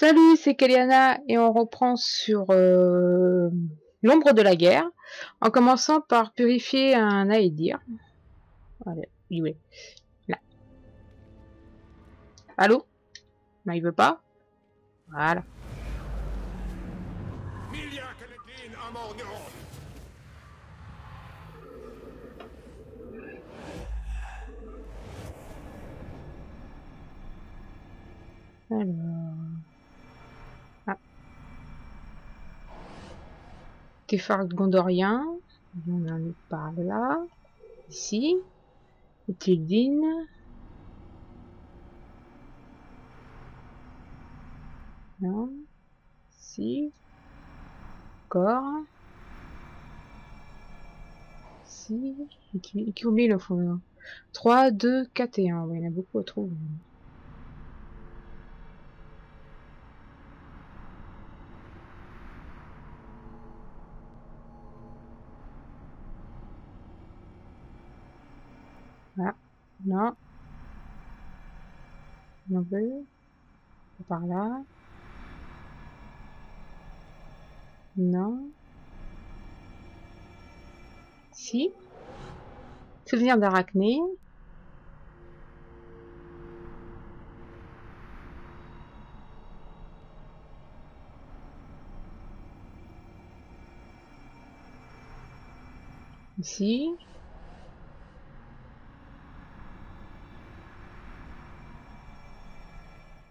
Salut, c'est Kaliana et on reprend sur euh, l'ombre de la guerre en commençant par purifier un Aedir. Allez, il Là. Allô? Il veut pas? Voilà. De gondorien. On en par là. Ici. Étudine. Non. Ici. Encore. Ici. Qui oublie le fond 3, 2, 4 et 1. il y en a beaucoup à trouver. Non. Non plus. Par là. Non. Si. Souvenir d'arachné. Ici.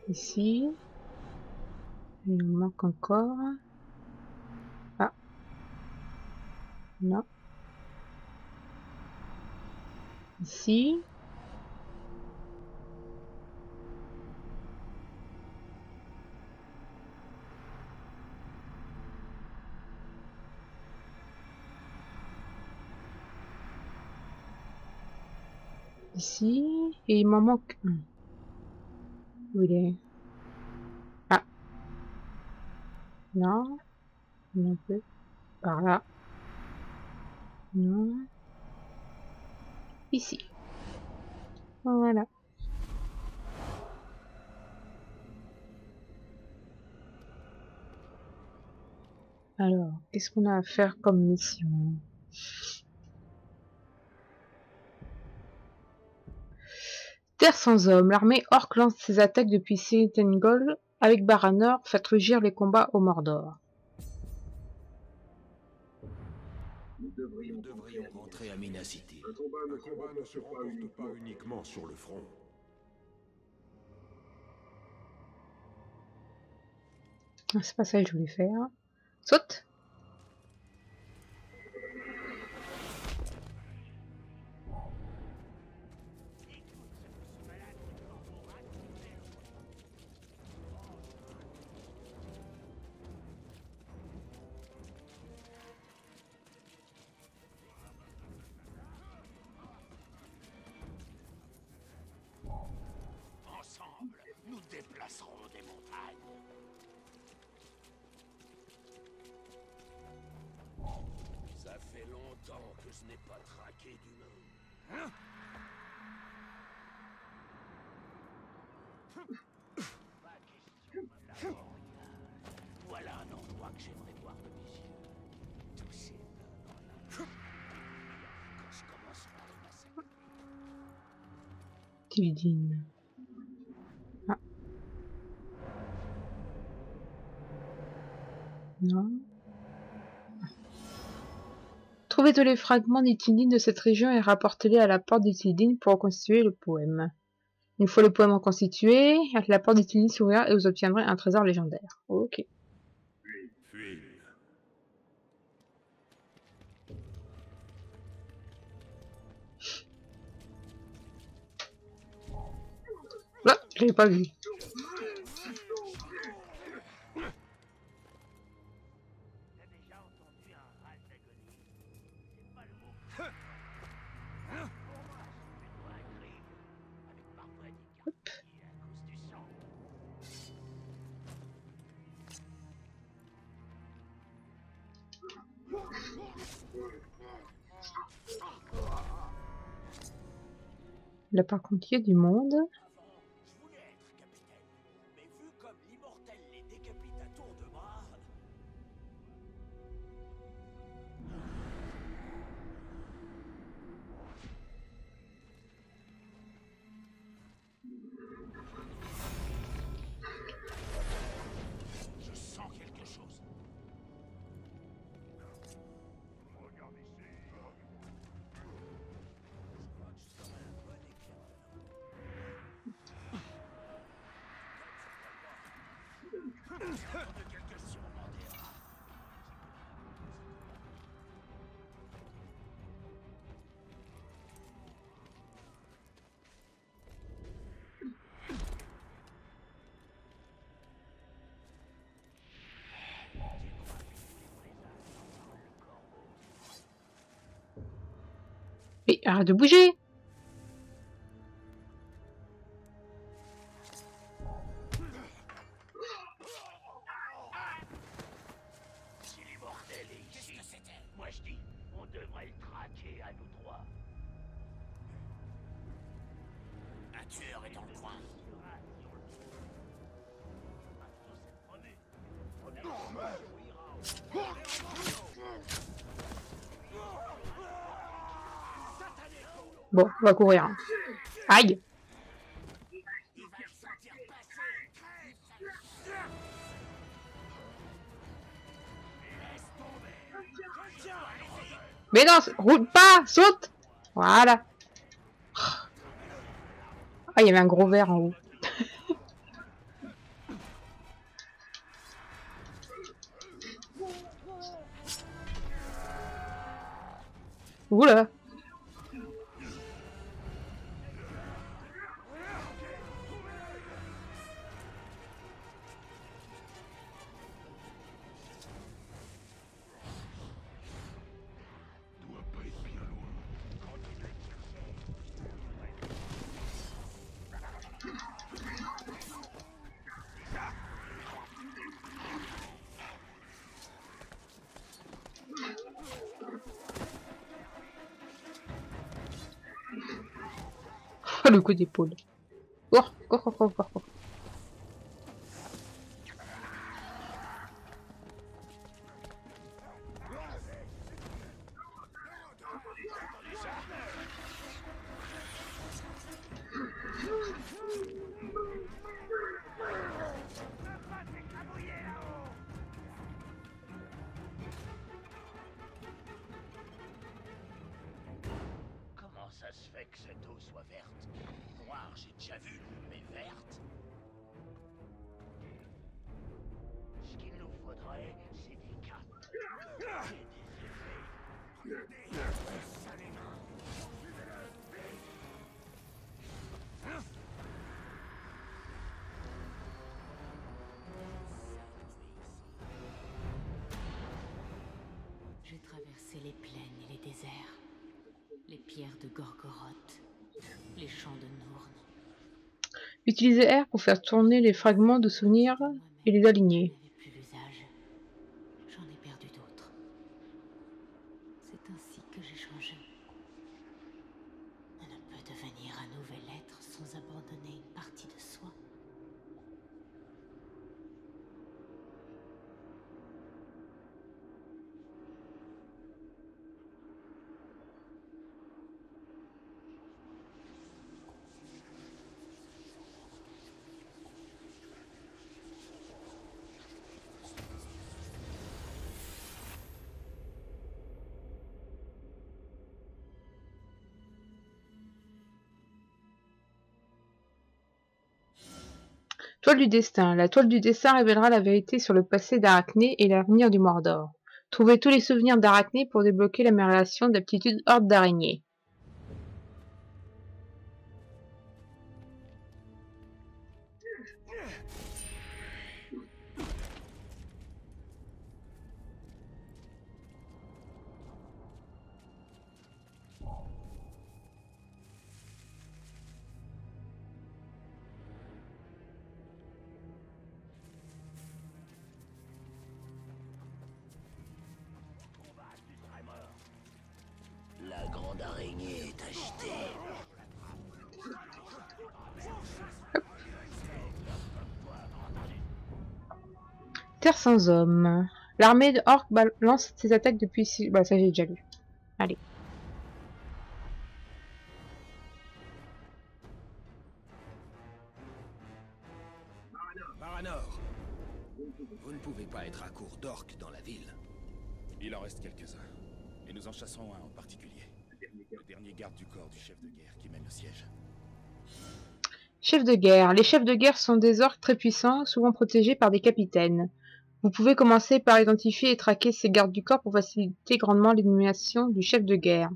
Ici. Il manque encore. Ah. Non. Ici. Ici. Et il m'en manque un. Où il est Ah. Non. Non plus. Par là. Non. Ici. Voilà. Alors, qu'est-ce qu'on a à faire comme mission? Terre sans hommes, l'armée orc lance ses attaques depuis Citengol avec Baranor, fait rugir les combats au Mordor. Nous devrions, rentrer à Minas City. Un combat, ne, se remporte pas uniquement sur le front. Ah, c'est pas ça que je voulais faire. Saute Ah. Trouvez tous les fragments d'Itildine de cette région et rapportez-les à la porte d'Itildine pour reconstituer le poème. Une fois le poème reconstitué, la porte d'Itildine s'ouvrira et vous obtiendrez un trésor légendaire. Je l'ai pas vu. Le parc entier du monde. De bouger Si l'immortel est ici, moi je dis, on devrait le traquer à nous trois. Un tueur est dans le coin. Bon, on va courir. Aïe Mais non, roule pas, saute Voilà. Ah, il y avait un gros verre en haut. Oula le coup d'épaule. Utilisez R pour faire tourner les fragments de souvenirs et les aligner. Toile du destin. La toile du destin révélera la vérité sur le passé d'Arachné et l'avenir du Mordor. Trouvez tous les souvenirs d'Arachné pour débloquer l'amélioration d'aptitude horde d'araignée. Sans homme. L'armée de Orc lance ses attaques depuis... six- Bah ça j'ai déjà lu. Allez. Maranor Vous ne pouvez pas être à court d'orques dans la ville. Il en reste quelques-uns. Et nous en chasserons un en particulier. Le dernier garde du corps du chef de guerre qui mène le siège. Chef de guerre. Les chefs de guerre sont des orques très puissants, souvent protégés par des capitaines. Vous pouvez commencer par identifier et traquer ces gardes du corps pour faciliter grandement l'élimination du chef de guerre.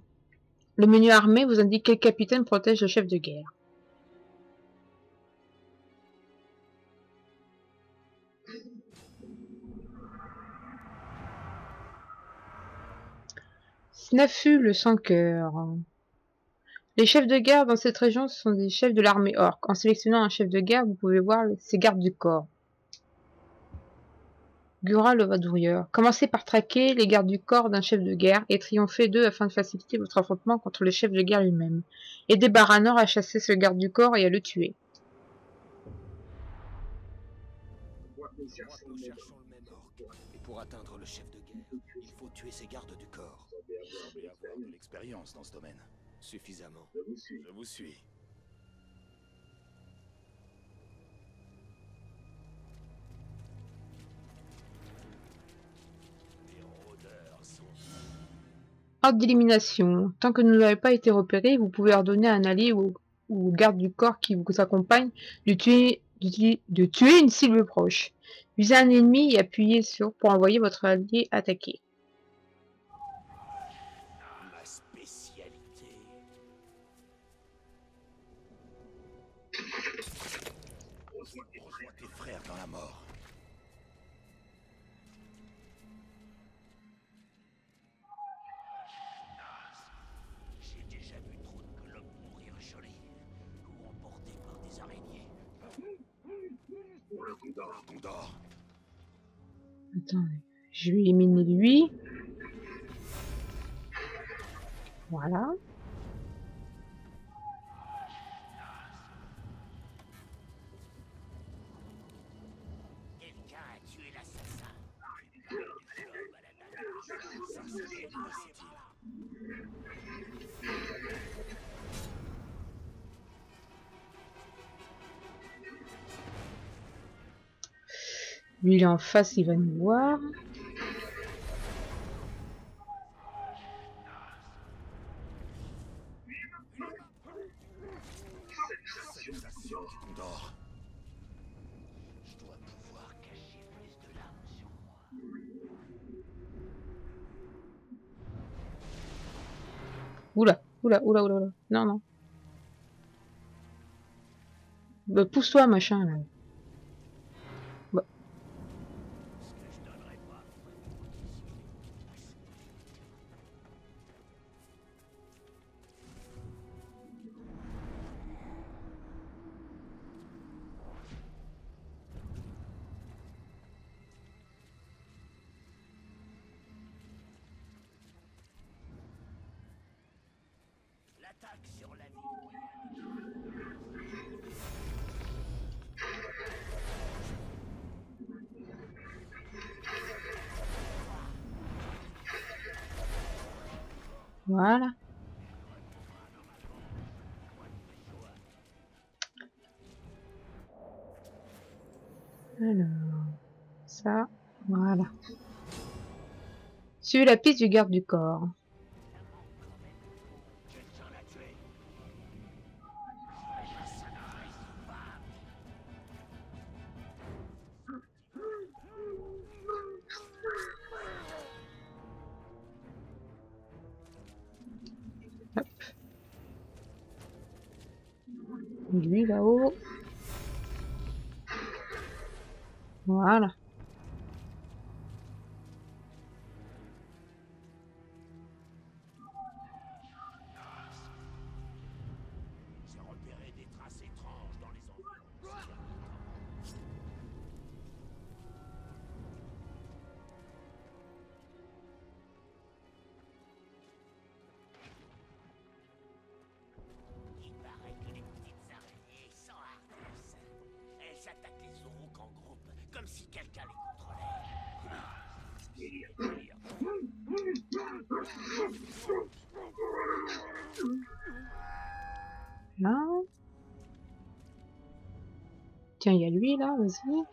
Le menu armé vous indique quel capitaine protège le chef de guerre. Snafu le sans-cœur. Les chefs de guerre dans cette région sont des chefs de l'armée orque. En sélectionnant un chef de guerre, vous pouvez voir ses gardes du corps. Gura le vadrouilleur. Commencez par traquer les gardes du corps d'un chef de guerre et triompher d'eux afin de faciliter votre affrontement contre le chef de guerre lui-même. Aidez Baranor à chasser ce garde du corps et à le tuer. Moi, nous cherchons le même orque. Et pour atteindre le chef de guerre, il faut tuer ses gardes du corps. Vous semblez avoir de l'expérience dans ce domaine. Suffisamment. Je vous suis. Ordre d'élimination. Tant que vous n'avez pas été repéré, vous pouvez ordonner à un allié ou, ou garde du corps qui vous accompagne de tuer une cible proche. Visez un ennemi et appuyez sur pour envoyer votre allié attaquer. Condor. Attendez, je vais éliminer lui. Voilà. Lui, il est en face, il va nous voir. Oula, oula, oula, oula. Non, non. Bah, pousse-toi, machin, là. Voilà. Alors, ça, voilà. Suivez la piste du garde du corps. Voilà. Tiens, il y a lui là, vas-y.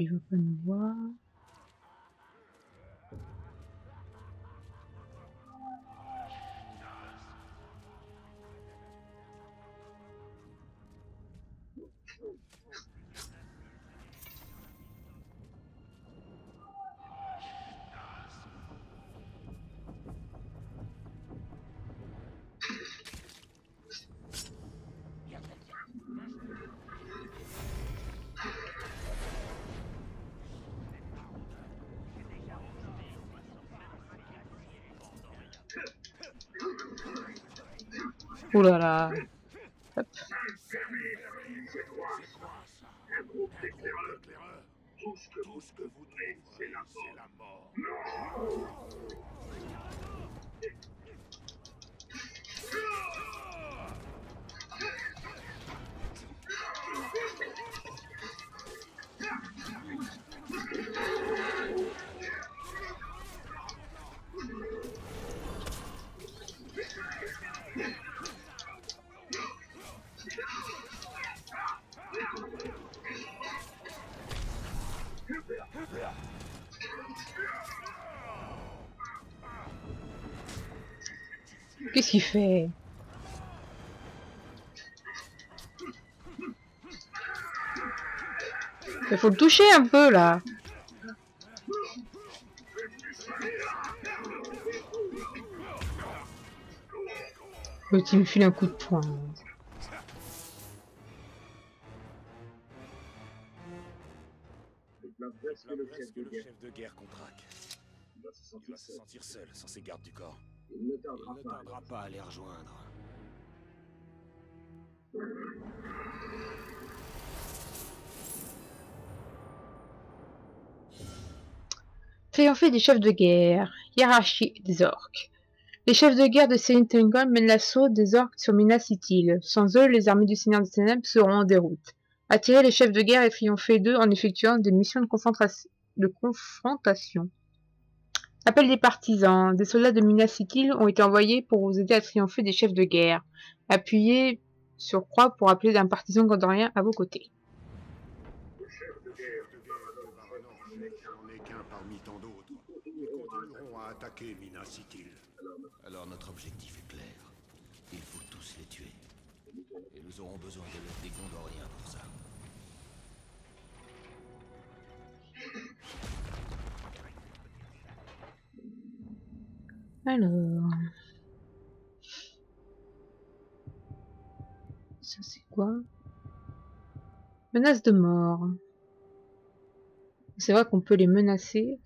Il veut nous voir. Ouh là là. Qu'est-ce qu'il fait Il faut le toucher un peu là. Il me file un coup de poing. Triompher des chefs de guerre. Hiérarchie des orques. Les chefs de guerre de Selintengon mènent l'assaut des orques sur Minas Ithil. Sans eux, les armées du Seigneur des Ténèbres seront en déroute. Attirer les chefs de guerre et triompher d'eux en effectuant des missions de confrontation. Appel des partisans. Des soldats de Minas Ithil ont été envoyés pour vous aider à triompher des chefs de guerre. Appuyez sur croix pour appeler un partisan gondorien à vos côtés. On n'est qu'un parmi tant d'autres. Nous continuerons à attaquer Minas Ithil. Alors notre objectif est clair. Il faut tous les tuer. Et nous aurons besoin de l'aide des Gondoriens pour ça. Alors. Ça c'est quoi? Menace de mort. C'est vrai qu'on peut les menacer.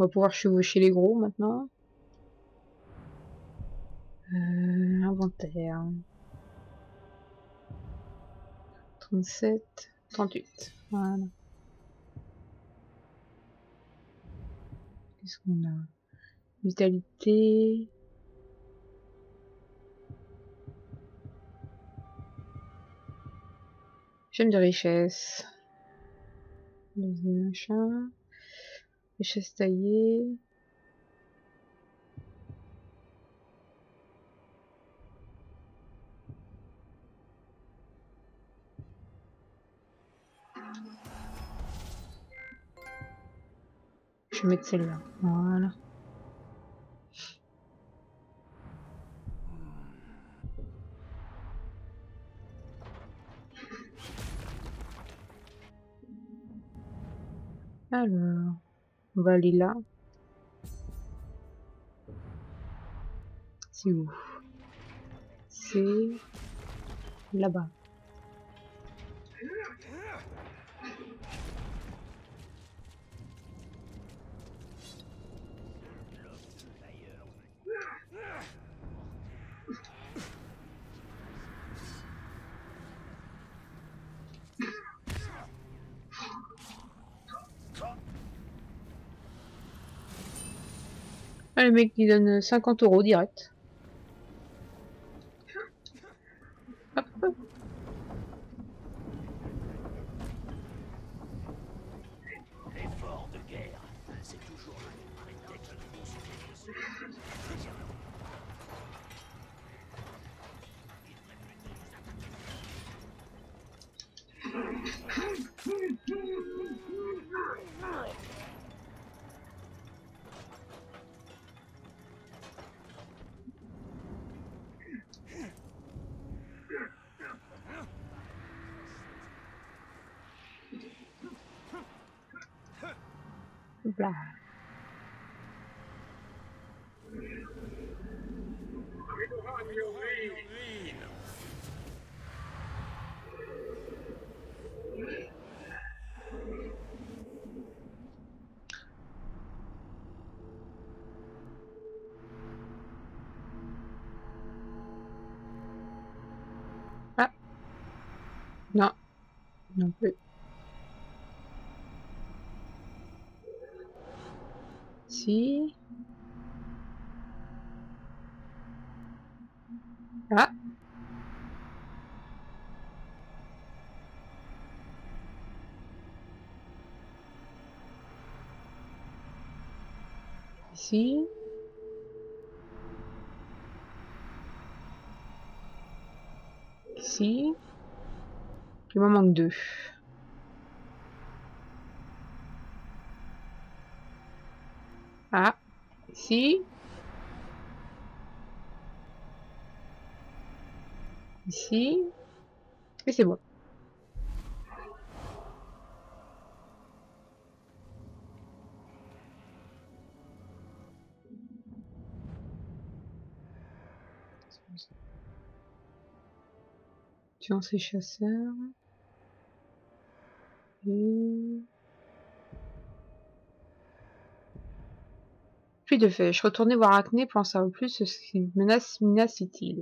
On va pouvoir chevaucher les gros maintenant. Euh, inventaire. 37, 38. Voilà. Qu'est-ce qu'on a? Vitalité. J'aime de richesse. Deuxième machin. Richesse. Je vais mettre celle-là. Voilà. Alors, on va aller là. C'est où? C'est là-bas. Ah, le mec, il donne 50 euros direct. blah. Si. Ah. Ici. Ici. Il m'en manque deux. Ah, ici. Ici. Et c'est bon. Tuant ces chasseurs. Et... Puis de fait, je retournais voir Acné pour en savoir plus ce qui menace Mina City.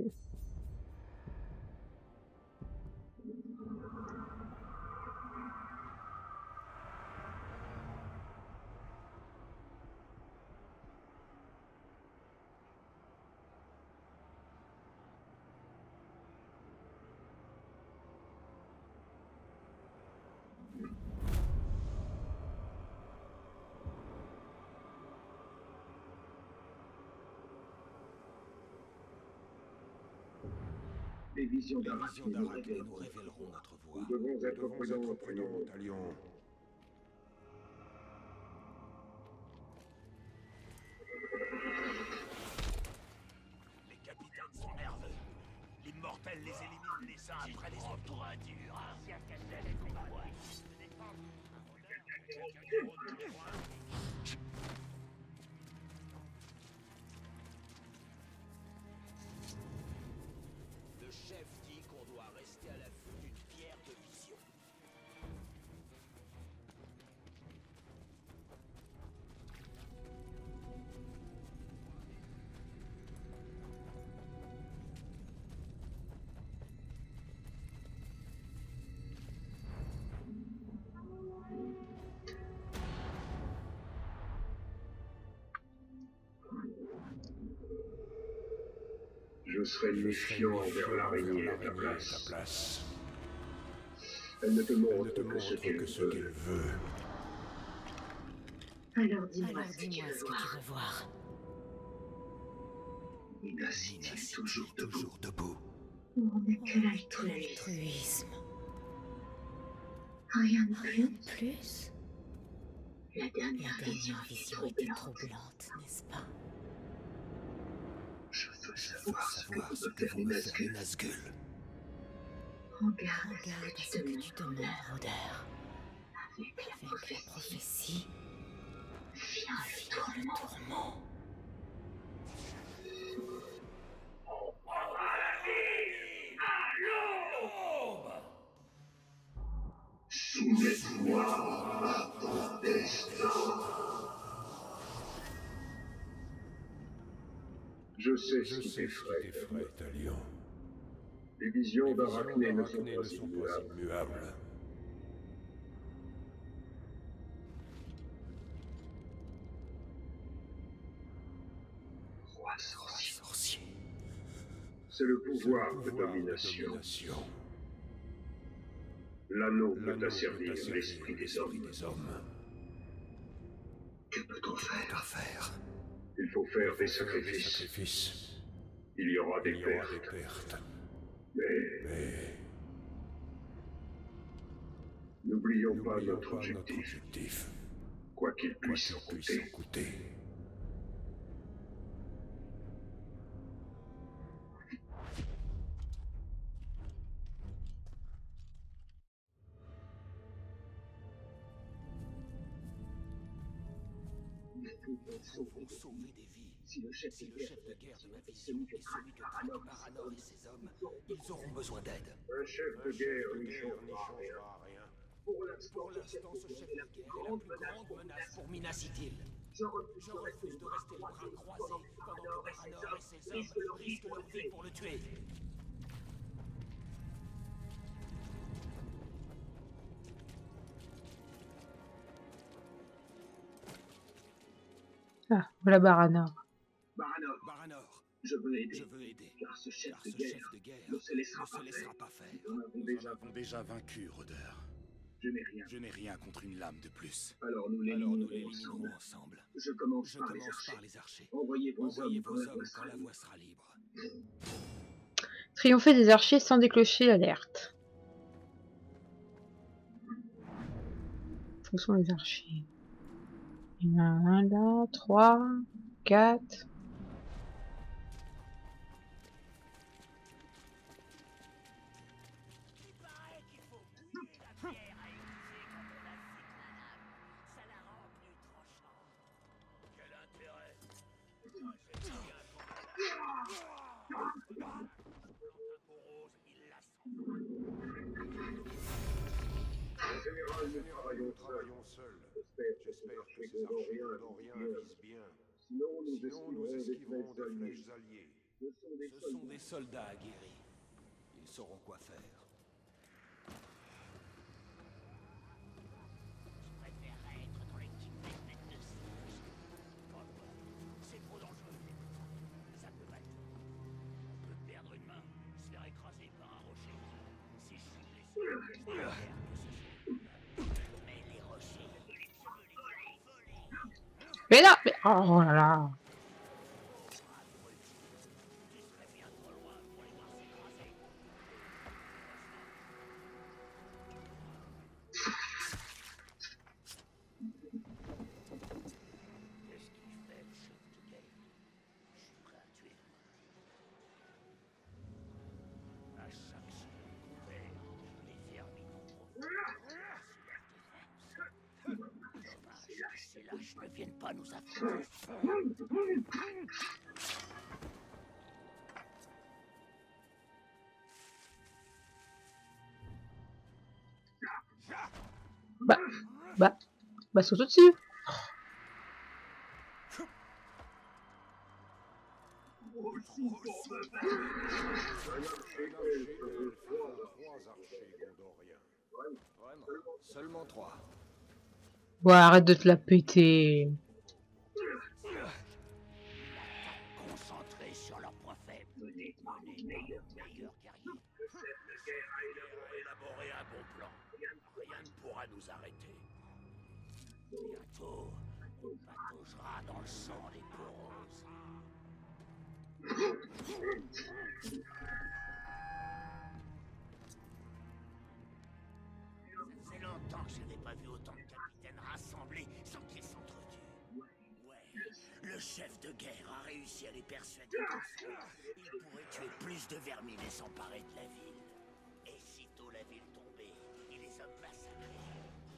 Visions Les d'Arachné nous nous révéleront notre voie. Nous devons être Nous devons prudents, être prudents, Talion. Les capitaines sont nerveux. L'immortel les élimine les uns après les autres. Trop dur, ancien Je serai méfiant envers l'araignée à ta Ta place. Elle ne te montre que ce qu'elle que ce veut. qu'elle veut. Alors dis-moi ce que tu dis-moi veux ce que tu voir. toujours debout. Toujours debout. On n'est que l'altruisme. altruisme. Rien de Rien plus. de plus La La dernière vision dernière était vision était troublante. troublante, n'est-ce pas? Je veux savoir ce que savoir ce que vous me Nazgul. Regarde Regarde ce que tu demandes, Roder. Avec la Avec la prophétie, prophétie, vient le vient le tourment. tourment. Soumets-toi à ton destin. Je sais Je ce qui t'effraie. Talion. Les visions visions d'Arachné ne sont pas immuables. immuables. sorcier. C'est le pouvoir de domination. L'anneau peut asservir l'esprit des hommes. Que peut-on faire? faire? Il faut faire des sacrifices. Il y aura des pertes. Mais n'oublions pas notre objectif. Quoi qu'il puisse en coûter. Pour sauver des vies. Si le chef, de guerre de ma vision est celui de Paranor et ses hommes, ils auront besoin d'aide. Un chef de guerre n'y changera rien. Pour l'instant, ce chef de guerre est la plus grande menace pour Minas Ithil. Je refuse de rester les bras croisés pendant que Paranor et ses hommes risquent leur vie pour le tuer. Ah, voilà Baranor. Baranor, Baranor, je veux aider. je veux aider. Car ce chef Car de guerre chef de guerre ne se laissera ne se pas laissera faire. pas faire. Nous en avons Nous déjà. en avons déjà vaincu, Rôdeur. Je n'ai rien. Je n'ai rien contre une lame de plus. Alors nous l'éliminerons ensemble. ensemble. Je commence Je par les commence archers. par les archers. Envoyez vos Envoyez hommes quand vos la voie hommes sera quand la libre. voie sera libre. Triompher des archers sans déclencher l'alerte. Sont les archers? Il y en a un là, trois, quatre. En général, nous. J'espère que ces archers gondoriens visent bien. Sinon, nous esquiverons des flèches alliées. Ce sont des soldats aguerris. Ils sauront quoi faire. Voler. Mais non mais... Oh là ces lâches ne viennent pas nous affronter. Bah, bah, bah saute au-dessus Vraiment. Seulement trois. Ouais, arrête de te la péter. À les persuader qu'ensemble, il pourrait tuer plus de vermines et s'emparer de la ville. Et sitôt la ville tombée et les hommes massacrés,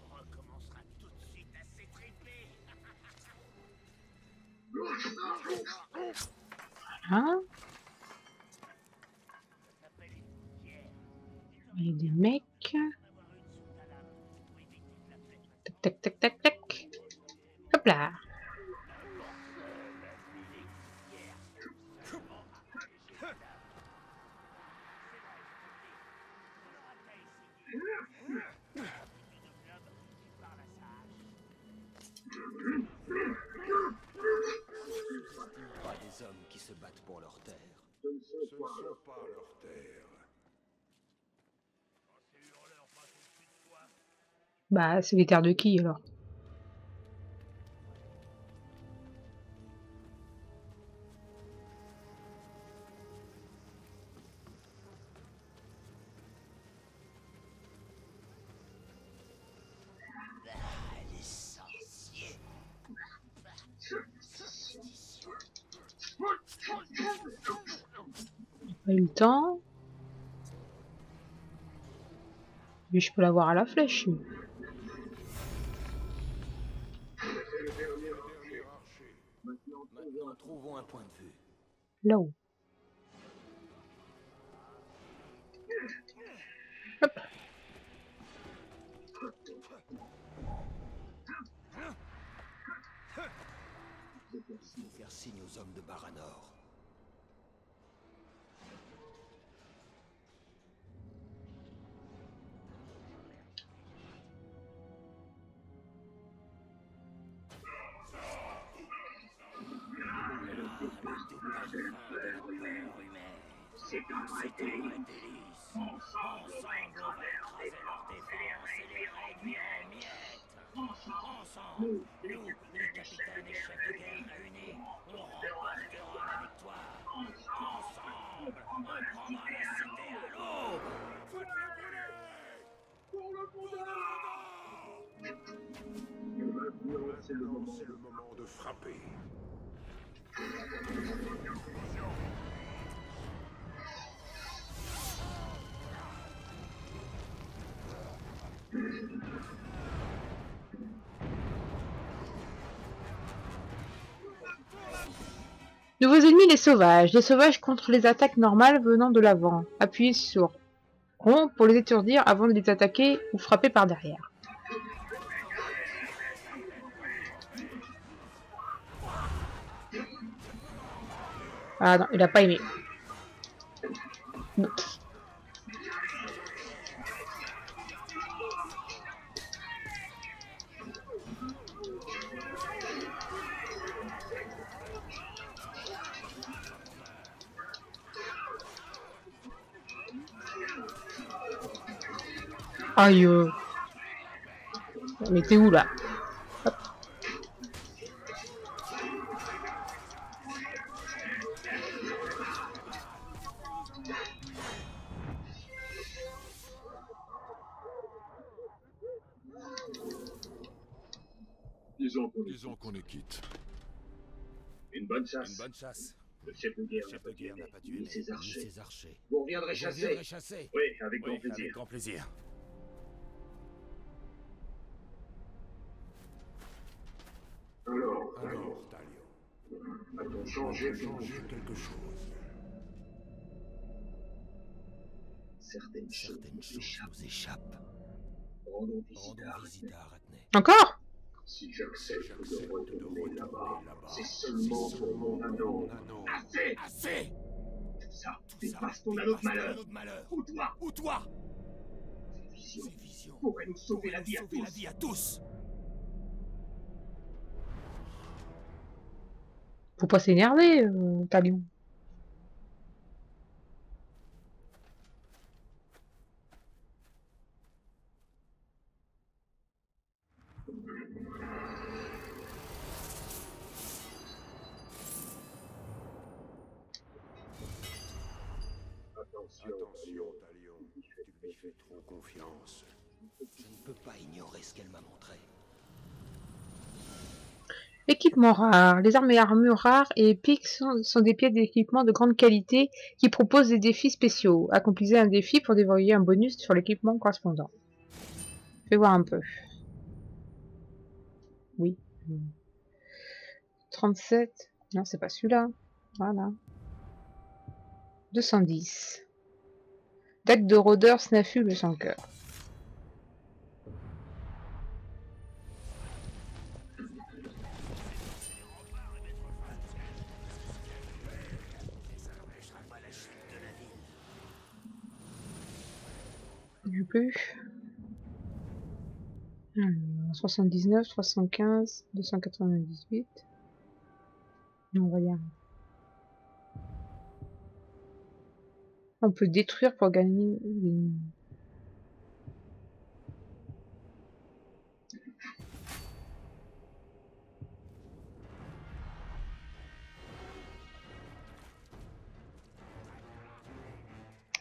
on recommencera tout de suite à s'étriper. Hein? Il y a des mecs. Tac, tac, tac, tac, tac. Hop là. Ce ne sont, pas, leur, pas leur terre. Bah, c'est les terres de qui alors? Pas eu le temps. Mais je peux l'avoir à la flèche. Maintenant, trouvons un point de vue. Là-haut. Nouveaux ennemis, les sauvages. Les sauvages contre les attaques normales venant de l'avant. Appuyez sur rond pour les étourdir avant de les attaquer ou frapper par derrière. Ah non, il a pas aimé. Aïe. Mais t'es où là Hop. Disons qu'on est quitte. une bonne Une chasse. bonne chasse. Le chef de guerre Le n'a chef pas de guerre tué n'a pas tué ni ses archers. Vous reviendrez chasser chasser. Oui, avec Oui, grand plaisir. avec grand plaisir. Changé changer quelque chose. Certaines choses Certaines nous choses échappent. nous échappent. Rendons visite à. Encore? Si j'accepte de retourner là-bas, là-bas. c'est seulement pour mon anneau. Assez Assez Tout ça Tout dépasse ton anneau de malheur. Ou toi? Ou toi? Ces visions Ces visions pourraient nous sauver la nous vie à tous. Faut pas s'énerver, euh, Talion. Attention, Talion. tu lui fais trop confiance. Je ne peux pas ignorer ce qu'elle m'a montré. Équipement rare. Les armes et armures rares et épiques sont, des pièces d'équipement de grande qualité qui proposent des défis spéciaux. Accomplissez un défi pour déverrouiller un bonus sur l'équipement correspondant. Fais voir un peu. Oui. 37. Non, c'est pas celui-là. Voilà. 210. Dague de rôdeur snafu le sans cœur. plus. Alors, 79, 315, 298. Non, regarde. On peut détruire pour gagner des...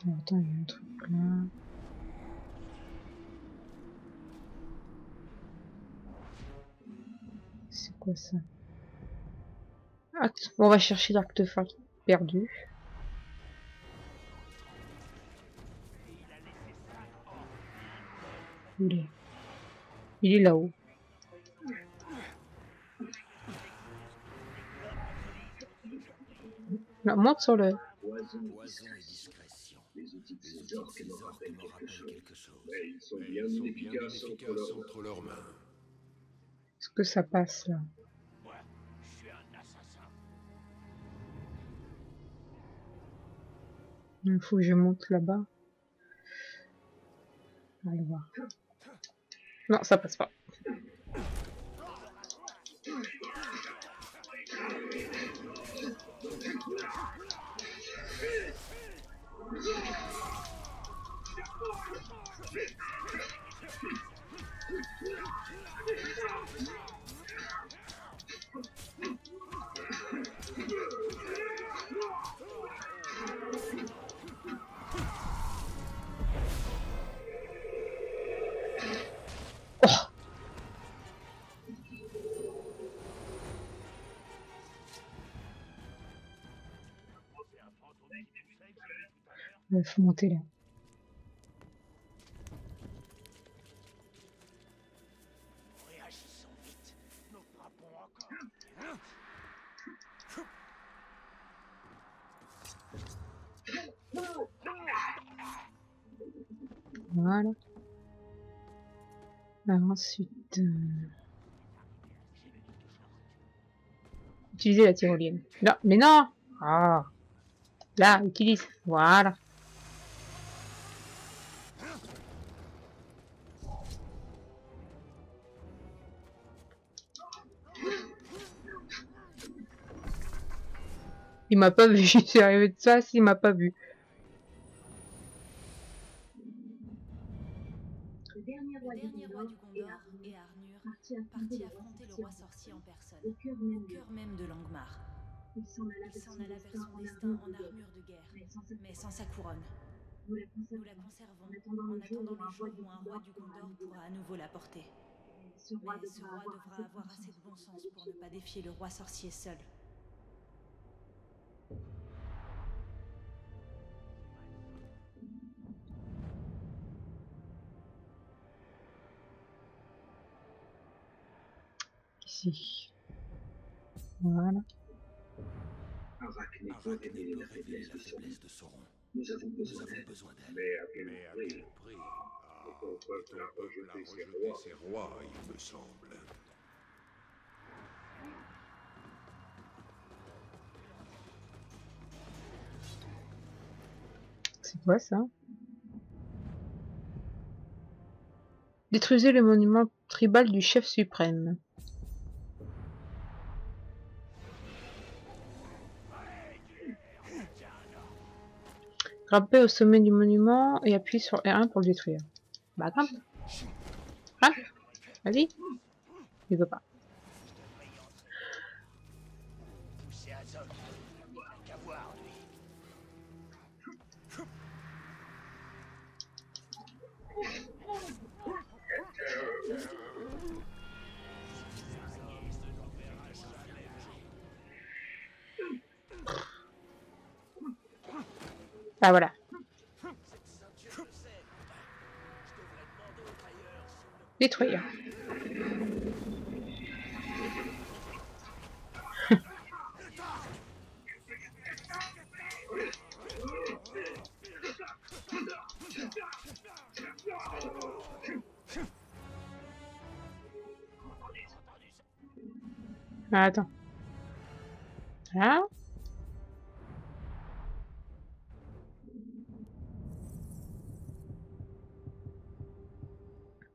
attends, il y a un truc là. Quoi ça. On va chercher l'artefact perdu. Il est, il est là-haut. Là, monte sur le. Les outils de ces orques me rappellent quelque chose. Mais ils sont bien ils sont efficaces entre leurs mains. Que ça passe là. Il faut que je monte là-bas. Allez voir. Non, ça passe pas. Il faut monter là. Réagissons vite. Nous frappons encore. Voilà. Alors ensuite... euh, Utiliser la tyrolienne. Non, mais non Ah Là, utilise. Voilà. Il m'a pas vu, suis arrivé de ça, s'il m'a pas vu. Le dernier roi du Gondor et Arnur partit affronter le roi sorcier en personne, au cœur même de Langmar. Il s'en alla vers son destin en armure de guerre, mais sans sa couronne. Nous la conservons en attendant en le jour où un roi du Gondor pourra à nouveau la porter. Mais ce roi devra avoir assez de bon sens pour ne pas défier le roi sorcier seul. Ici. Voilà. La faiblesse de Sauron. Nous avons besoin d'elle. Mais à quel Mais prix? prix? Ah, Ton peuple ton a peuple a rejeté ses rejeté rois. ses rois, il me semble. C'est quoi ça? Détruisez le monument tribal du chef suprême. Grimpez au sommet du monument et appuyez sur R1 pour le détruire. Bah grimpe Grimpe Vas-y Il veut pas. Ah voilà. Détruire. Ah, attends. Là.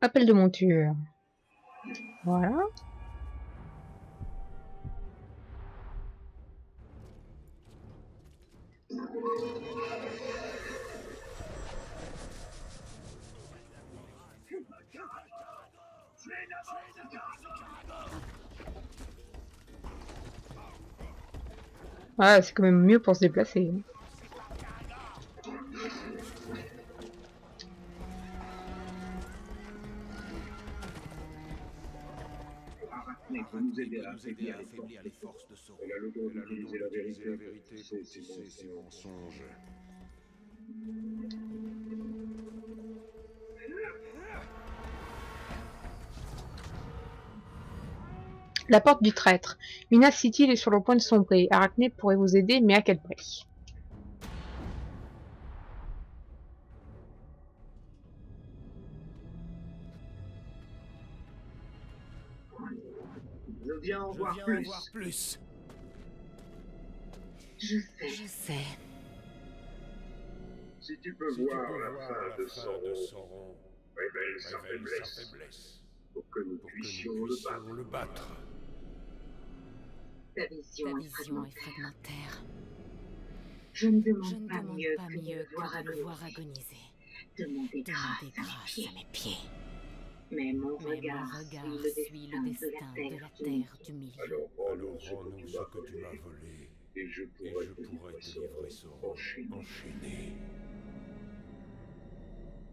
Appel de monture. Voilà. Ouais, c'est quand même mieux pour se déplacer. Peut nous aider à affaiblir les forces de Sauron. Elle a le droit d'utiliser la vérité pour tisser ses mensonges. La porte du traître. Minas City est sur le point de sombrer. Arachné pourrait vous aider, mais à quel prix? Je viens en Je voir viens en plus. voir plus. Je sais. Je sais. Si tu peux Si tu voir peux la voir fin la de Sauron, de Sauron, révèle sa révèle faiblesse, sa faiblesse, pour que nous pour que puissions le battre. puissions le battre. Ta Ta vision est vision est fragmentaire. Je ne Je demande ne pas demande mieux pas que de mieux que de le voir agoniser. agoniser. Demandez Demandez grâce à mes grâce pieds. à mes pieds. Mais mon Mais regard, mon regard suit le destin de la terre, du milieu. terre du milieu. Alors Alors rends-nous ce que tu ce m'as que tu volé, m'as volé, et je et pourrai je te pourrai te livrer Sauron enchaîné. enchaîné.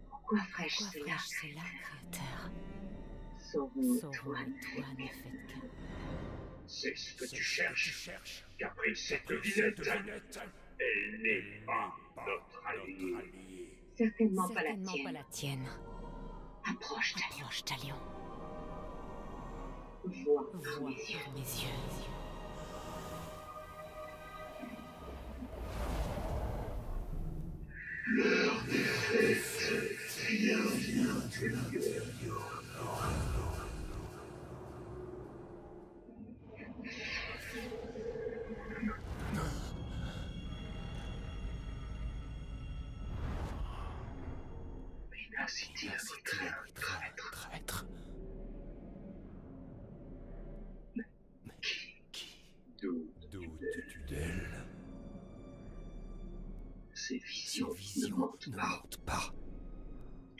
Pourquoi ferais-je cela, Créateur? Sauron, Sauron toi, et ne toi faites ne qu'un. faites qu'un. C'est ce que tu ce cherches, cherches. qu'après cette devinette, elle n'est pas notre allié. notre allié. Certainement pas la Certainement pas la tienne. Approche, Talion. Approche, Talion. Vois par Vois mes yeux. par mes yeux. Minas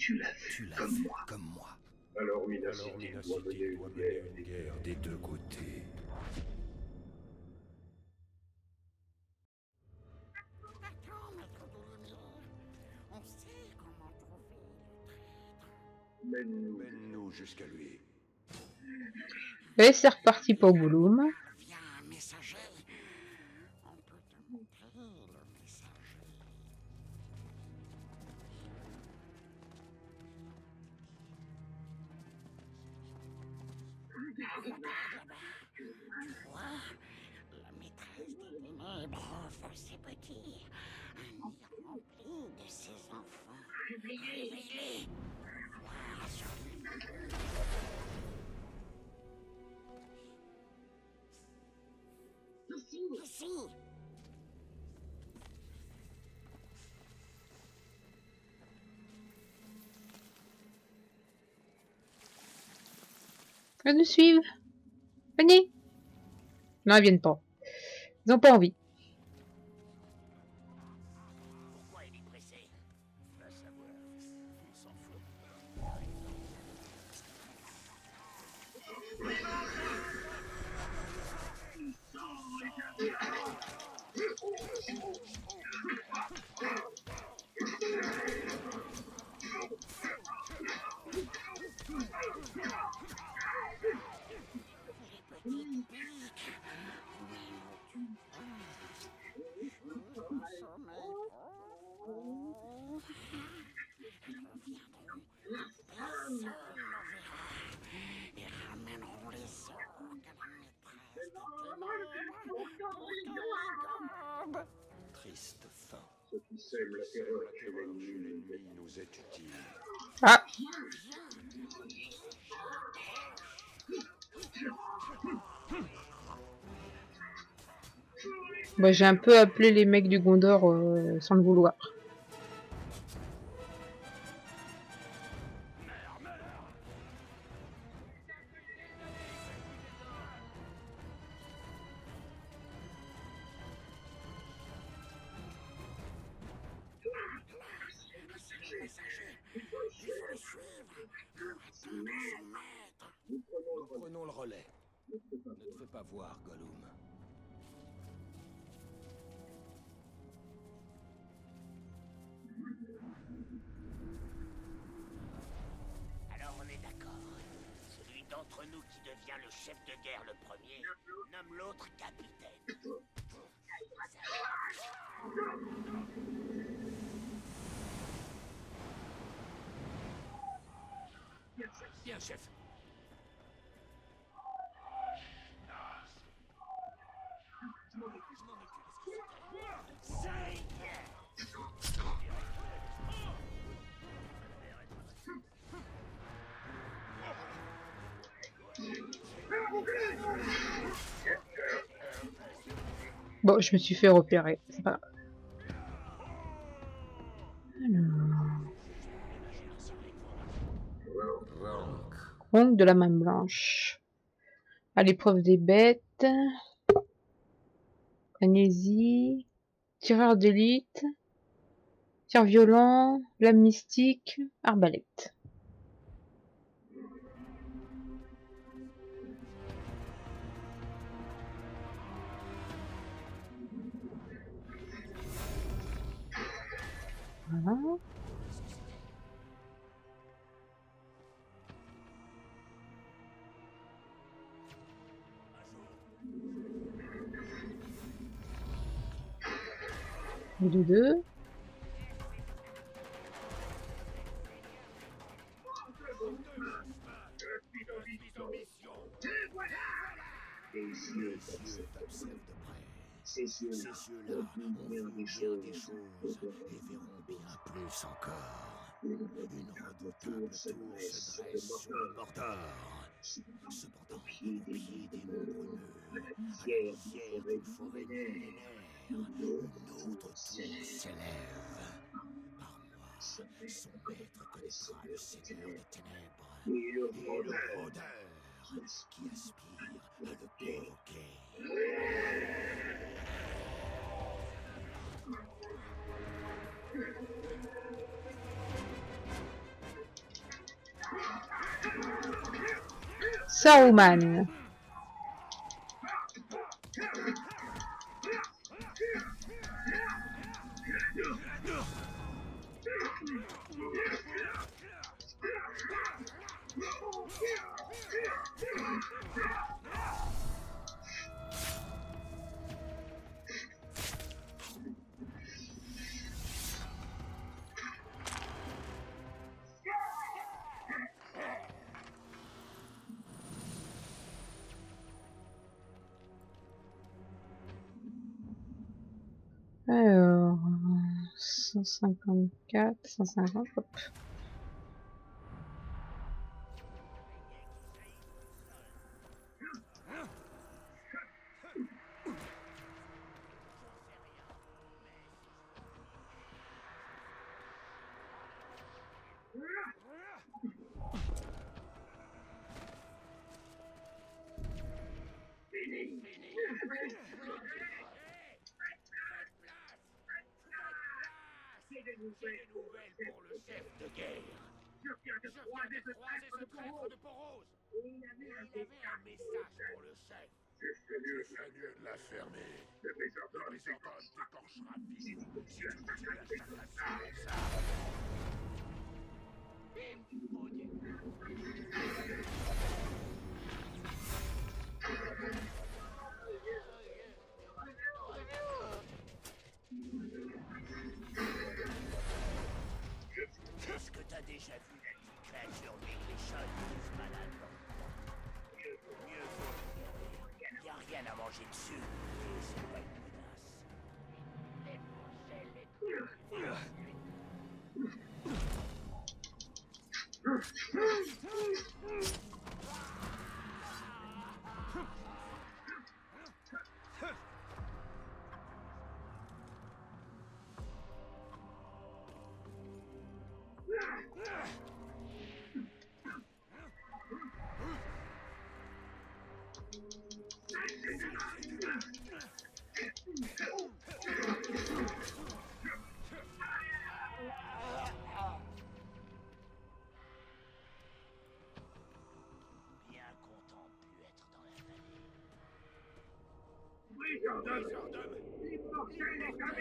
Tu l'as vu comme vu moi. comme moi. Alors Minas Alors City Minas doit mener une doit guerre. mener une guerre des deux côtés. Mène-nous Mène-nous jusqu'à lui. Et c'est reparti pour Bouloum. Tu vois, la maîtresse des ténèbres veut ses petits. Un nid rempli de ses enfants. Réveillez-les. Voir sur Ici. Ici. Elles nous suivent. Venez. Non, elles viennent pas. Ils ont pas envie. Ah. Bah, j'ai un peu appelé les mecs du Gondor euh, sans le vouloir. Relais. Ne te fais pas voir, Gollum. Alors on est d'accord. Celui d'entre nous qui devient le chef de guerre le premier, nomme l'autre capitaine. Bien, chef. Bon, je me suis fait repérer. C'est de la main blanche. À l'épreuve des bêtes. Amnésie. Tireur d'élite. Tir violent. Lame mystique. Arbalète. Voilà. Deux, deux. Tes yeux t'observent de près. Ces yeux-là ont vu bien des choses et verront bien plus encore. Une redoutable tour se dresse sur le Mordor. Cependant, au pied des monts brumeux, à la lisière d'une forêt millénaire, une autre tour s'élève. Par moi, son maître connaîtra le seigneur des ténèbres et le rôdeur qui aspire à le provoquer. so many. Alors, 154, 150, hop. J'ai des nouvelles pour le chef de guerre. Je viens de croiser ce traître de Poros. Il avait un message pour le chef. Il serait mieux, de la fermer. Le Mésorgone t'écorchera vite. Si tu veux la faire ça. Est-ce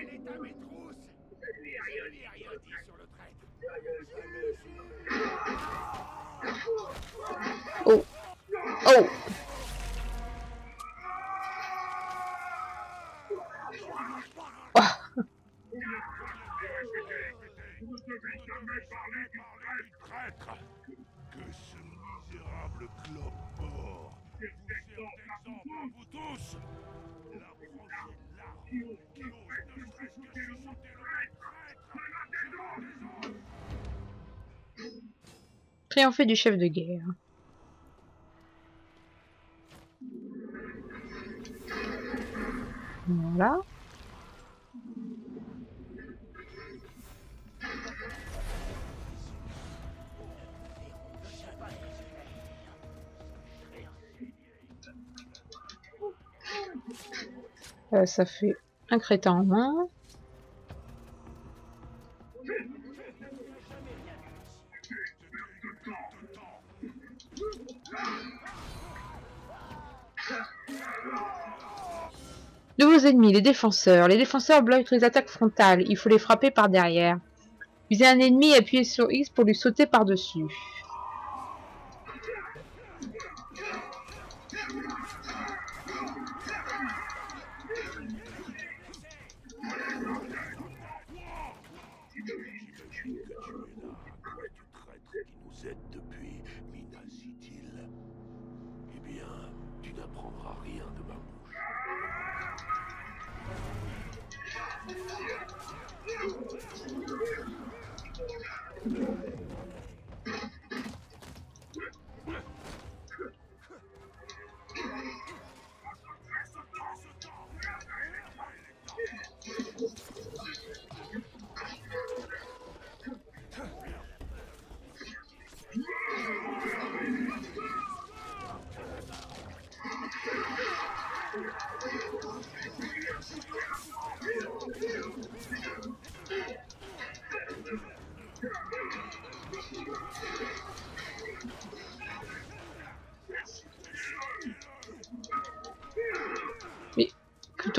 Trinidad. Triompher du chef de guerre. Voilà. Euh, ça fait un crétin en main. Nouveaux ennemis, les défenseurs. Les défenseurs bloquent les attaques frontales. Il faut les frapper par derrière. Visez un ennemi et appuyez sur X pour lui sauter par-dessus.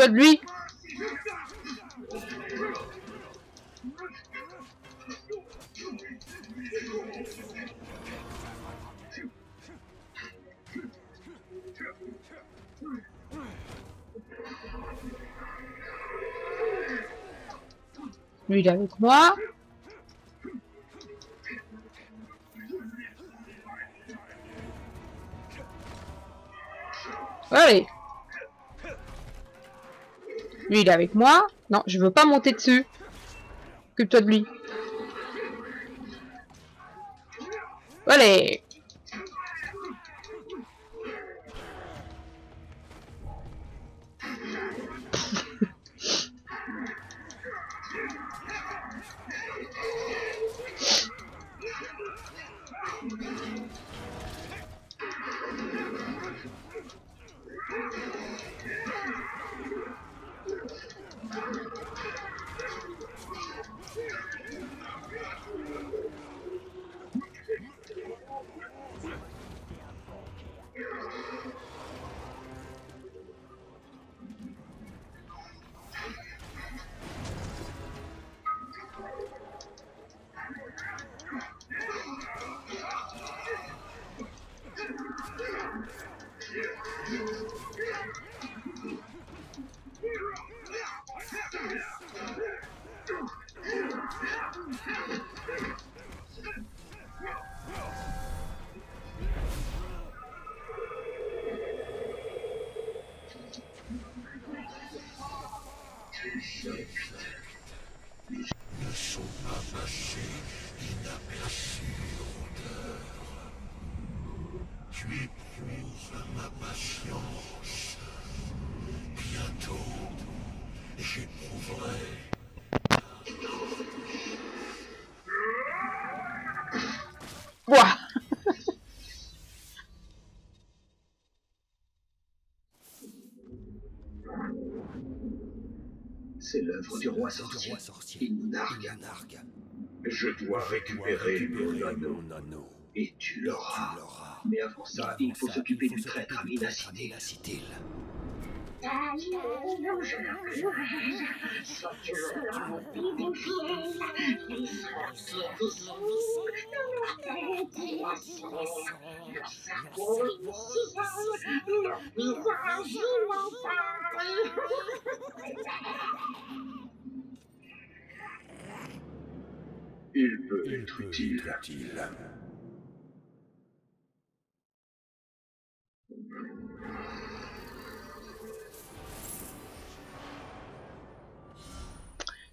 Toi de lui Lui, il est avec moi. Allez. Lui, il est avec moi. Non, je veux pas monter dessus. Occupe-toi de lui. Allez. L'œuvre du roi sorcier. Ilmunarg. Je dois récupérer mon anneau. Et tu l'auras. Mais avant ça, il faut s'occuper du traître à Il peut être utile.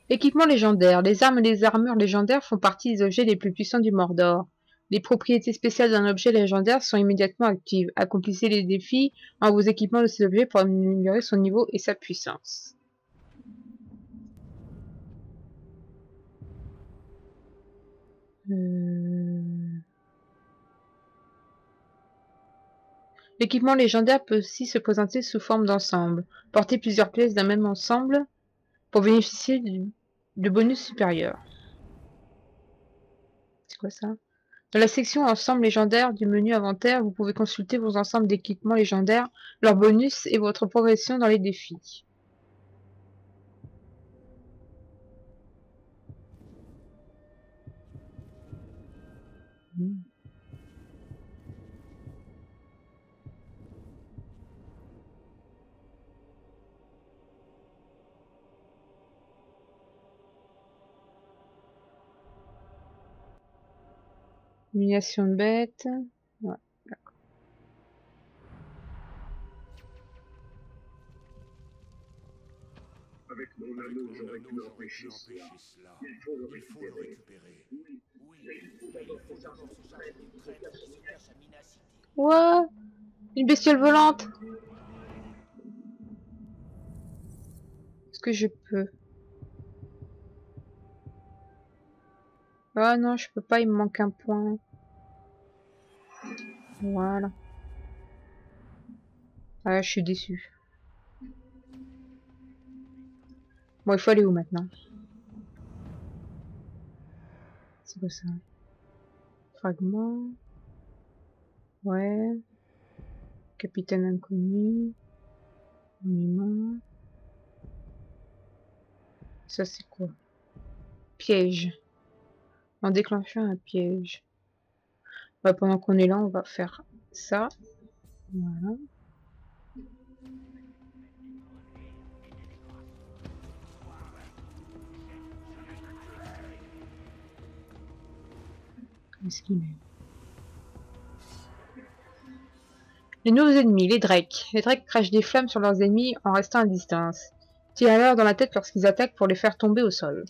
Équipement légendaire. Les armes et les armures légendaires font partie des objets les plus puissants du Mordor. Les propriétés spéciales d'un objet légendaire sont immédiatement actives. Accomplissez les défis en vous équipant de ces objets pour améliorer son niveau et sa puissance. Euh. L'équipement légendaire peut aussi se présenter sous forme d'ensemble. Porter plusieurs pièces d'un même ensemble pour bénéficier de bonus supérieurs. C'est quoi ça? Dans la section ensemble légendaire du menu inventaire, vous pouvez consulter vos ensembles d'équipements légendaires, leurs bonus et votre progression dans les défis. Humiliation de bête. Ouais, d'accord. Avec mon anneau, j'aurais pu empêcher cela. Il faut le récupérer. Ouais Une bestiole volante Est-ce que je peux Ah non, je peux pas, il me manque un point. Voilà. Ah, je suis déçu. Bon, il faut aller où maintenant? C'est quoi ça? Fragment. Ouais. Capitaine inconnu. Monument. Ça c'est quoi? Piège en déclenchant un piège. Bah, pendant qu'on est là, on va faire ça. Voilà. Les nouveaux ennemis, les Drakes. Les Drakes crachent des flammes sur leurs ennemis en restant à distance. Tirez-leur dans la tête lorsqu'ils attaquent pour les faire tomber au sol.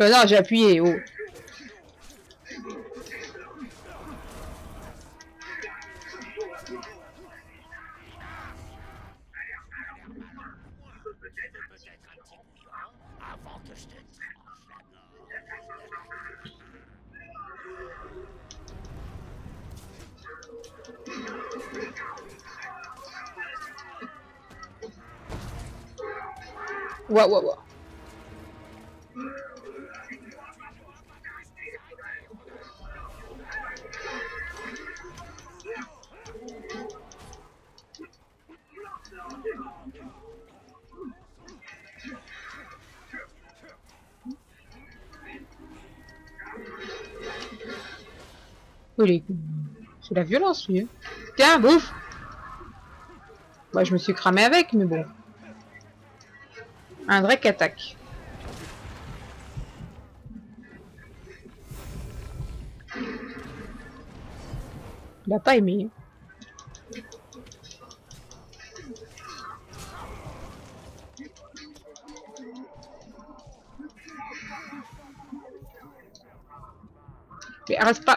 Non, j'ai appuyé, oh. Waouh, waouh, waouh. Oui, c'est la violence, lui. Hein. Tiens, bouffe Bah, je me suis cramé avec, mais bon. Un Drake attaque. Il a pas aimé. Mais reste pas.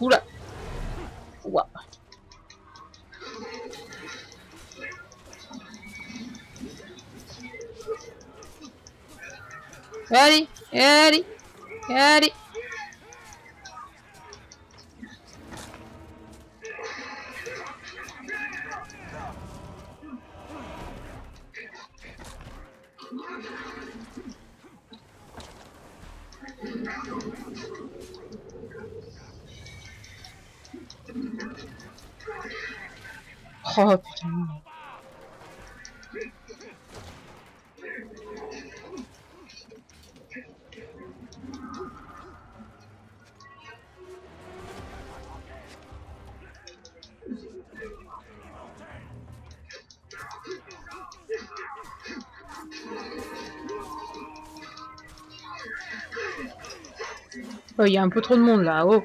Oula. Ouah. Allez, allez, allez. Oh il y a un peu trop de monde là, oh.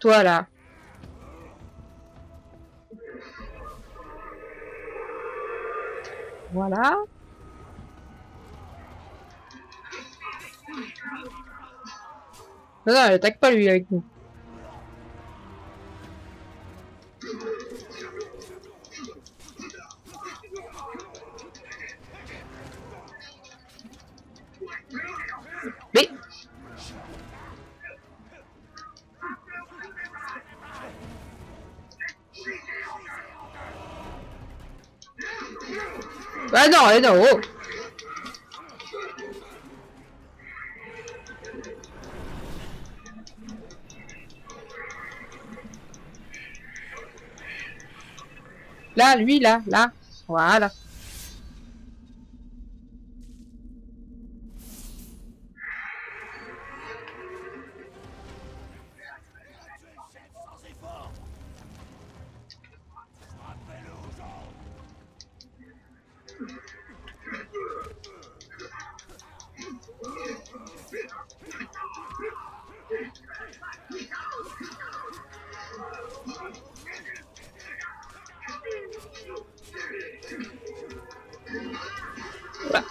Toi là. Voilà. Non, non, elle attaque pas lui avec nous. Lui, là, là. Voilà.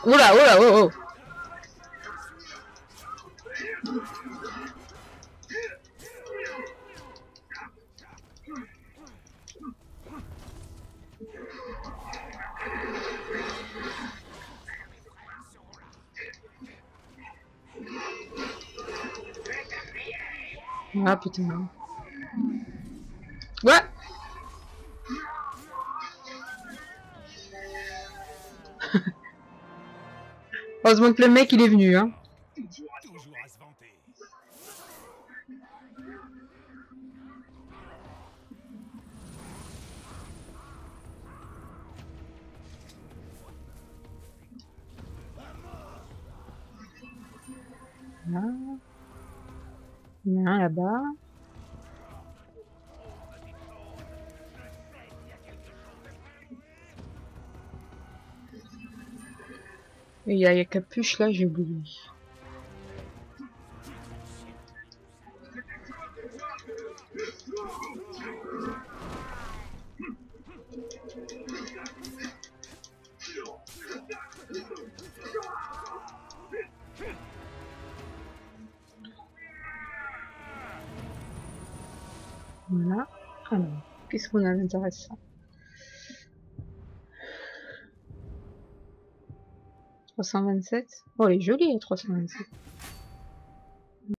Oula, oula, oh, oh. Ah putain. Heureusement que le mec il est venu, hein. Y a, y a capuche là, j'ai oublié. Voilà. Alors, qu'est-ce qu'on a d'intéressant? 327 Oh, elle est jolie, la 327.